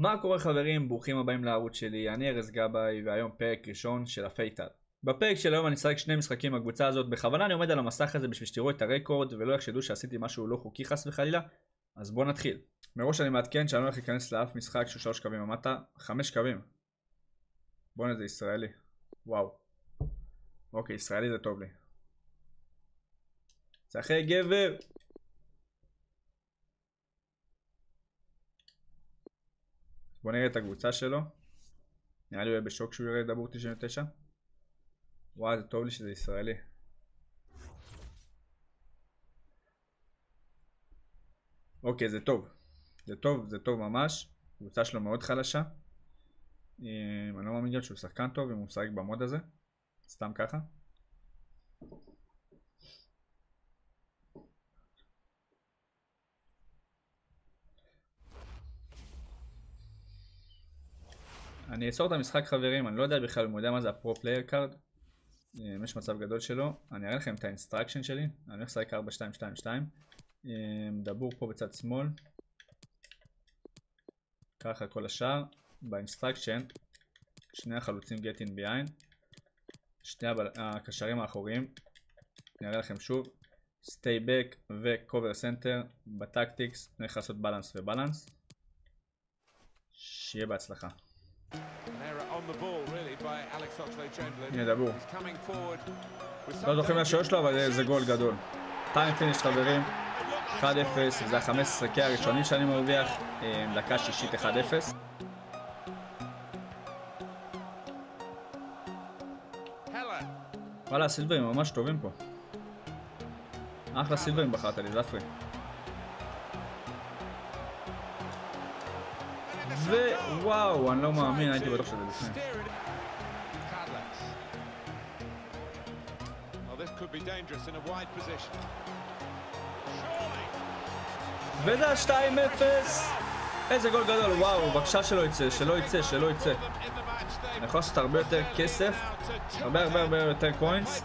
מה קורה חברים? ברוכים הבאים לערוץ שלי, אני ארז גבאי והיום פרק ראשון של הפייטל. בפרק של היום אני אשחק שני משחקים בקבוצה הזאת, בכוונה אני עומד על המסך הזה בשביל שתראו את הרקורד ולא יחשדו שעשיתי משהו לא חוקי חס וחלילה, אז בואו נתחיל. מראש אני מעדכן שאני הולך להיכנס לאף משחק של שלוש קווים ומטה, חמש קווים. בואנה זה ישראלי, וואו. אוקיי, ישראלי זה טוב לי. צחק גבר! בוא נראה את הקבוצה שלו. נראה לי הוא יהיה בשוק שהוא יראה דבור 99. וואי זה טוב לי שזה ישראלי. אוקיי זה טוב. זה טוב, זה טוב ממש. הקבוצה שלו מאוד חלשה. אני לא מאמין שהוא שחקן טוב אם הוא משחק במוד הזה. סתם ככה. אני אאסור את המשחק חברים, אני לא יודע בכלל אם הוא יודע מה זה ה pro player card. יש מצב גדול שלו. אני אראה לכם את ה instruction שלי. אני הולך לשחק 4-2-2-2. דבור פה בצד שמאל. ככה כל השאר. ב instruction, שני החלוצים get in behind. שני הקשרים האחוריים. אני אראה לכם שוב. stay back ו-cover center. ב tactics, אני הולך לעשות balance ו balance. שיהיה בהצלחה. הנה דבור. לא זוכרים מהשוער שלו אבל זה גול גדול. טיים פיניש חברים. 1-0 וזה ה-15 קי הראשונים שאני מרוויח. דקה שישית 1-0. וואלה הסילברים ממש טובים פה. אחלה סילברים בחרת לי, זפרי. ווואו, אני לא מאמין, הייתי בטוח שזה לפני. וזה ה-2-0! איזה גול גדול, וואו, בבקשה שלא יצא, שלא יצא, שלא יצא. אני יכול לעשות הרבה יותר כסף, הרבה הרבה הרבה יותר coins,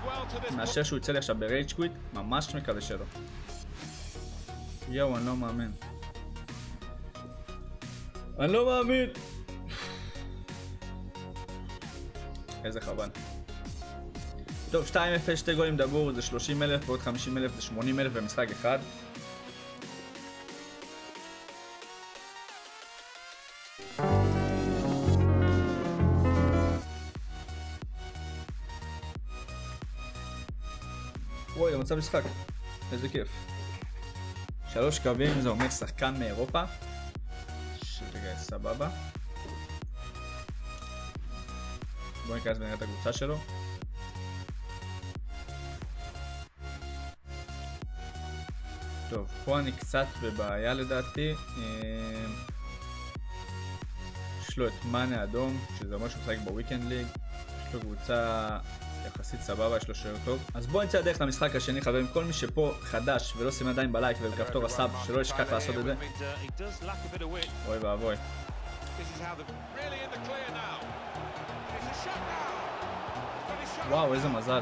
מאשר שהוא יצא לי עכשיו ב rage quit, ממש מקווה שלא. יואו, אני לא מאמין. אני לא מאמין. איזה חבל. טוב, 2-0, שתי גולים דבור, זה 30 אלף ועוד 50 אלף זה 80 אלף במשחק אחד. וואי, המצב משחק. איזה כיף. שלוש קווים זה אומר שחקן מאירופה. סבבה. בואו ניכנס ונראה את הקבוצה שלו. טוב, פה אני קצת בבעיה לדעתי. יש לו את מאנה אדום, שזה אומר שהוא משחק בוויקנד ליג. יש לו קבוצה יחסית סבבה, יש לו שוער טוב. אז בואו נצא הדרך למשחק השני חברים, כל מי שפה חדש ולא שים עדיין בלייק ובכפתור הסאב, שלא ישכח לעשות את זה. אוי ואבוי. וואו, איזה מזל.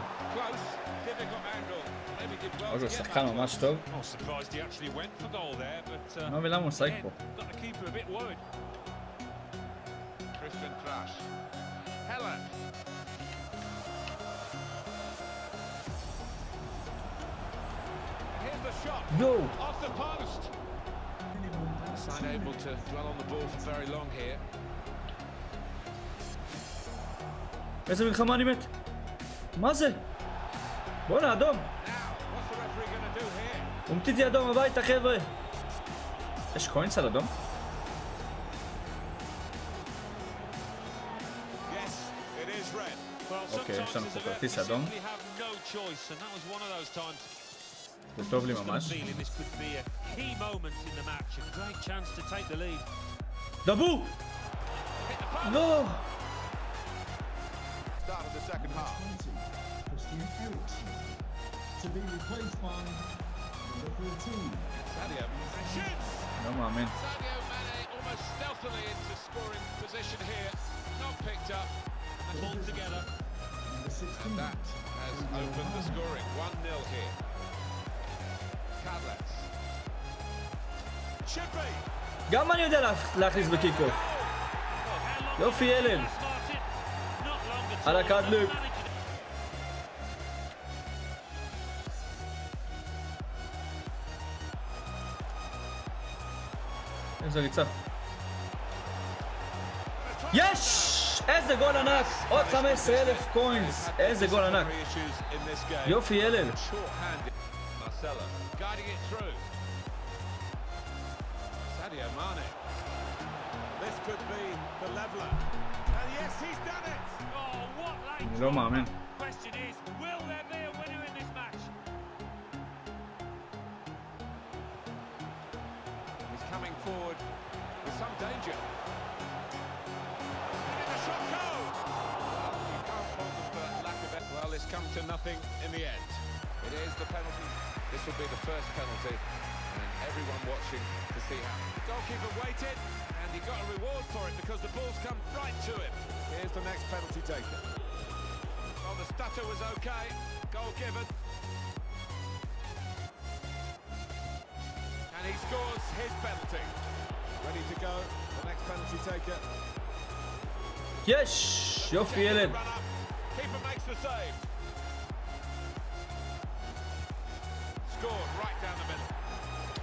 אוי, זה שחקן ממש טוב. אני לא מבין למה הוא משחק פה. יואו! unable to dwell on the ball for very long here. איזה מלחמה אני מת? מה זה? בואנה אדום! אומטיתי אדום הביתה חבר'ה! יש קוינס על אדום? אוקיי, יש לנו פה כרטיס אדום. זה טוב לי ממש. דבור! לא! לא מאמין. And that has opened the scoring. 1-0 גם אני יודע להכניס ב kick-off. יופי ילד. על הקדלוק. איזה ריצה. יש! איזה גול ענק! עוד 15 אלף קוינס! איזה גול ענק! יופי ילד! Sadio Mane. This could be the leveler. And yes, he's done it! Oh, what like... No mames. Question is, will there be a winner in this match? He's coming forward with some danger. Well, it's come to nothing in the end. It is the penalty. This will be the first penalty everyone watching to see how. The goalkeeper waited, and he got a reward for it because the ball's come right to him. Here's the next penalty taker. Well, the stutter was okay. Goal given. And he scores his penalty. Ready to go. The next penalty taker. Yes, you're feeling. Keeper makes the save. Scored right down the middle.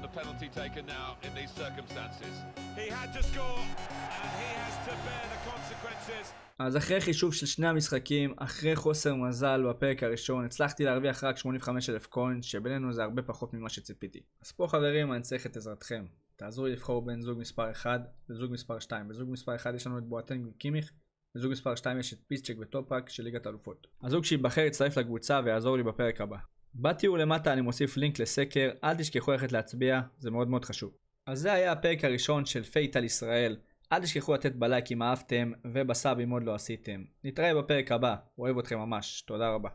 on the penalty taken now in these circumstances. He had to score, and he has to bear the consequences. אז אחרי חישוב של שני המשחקים, אחרי חוסר מזל בפרק הראשון, הצלחתי להרוויח רק 85 אלף קוין, שבינינו זה הרבה פחות ממה שציפיתי. אז פה חברים, אני צריך את עזרתכם. תעזרו לי לבחור בין זוג מספר 1 לזוג מספר 2. בזוג מספר 1 יש לנו את בואטנג וקימיך, בזוג מספר 2 יש את פיסצ'ק וטופק של ליגת האלופות. הזוג שייבחר יצטרף לקבוצה ויעזור לי בפרק הבא. בתיאור למטה אני מוסיף לינק לסקר, אל תשכחו ללכת להצביע, זה מאוד מאוד חשוב. אז זה היה הפרק הראשון של פייטל ישראל. אל תשכחו לתת בלייק אם אהבתם, ובסאב אם עוד לא עשיתם. נתראה בפרק הבא, אוהב אתכם ממש, תודה רבה.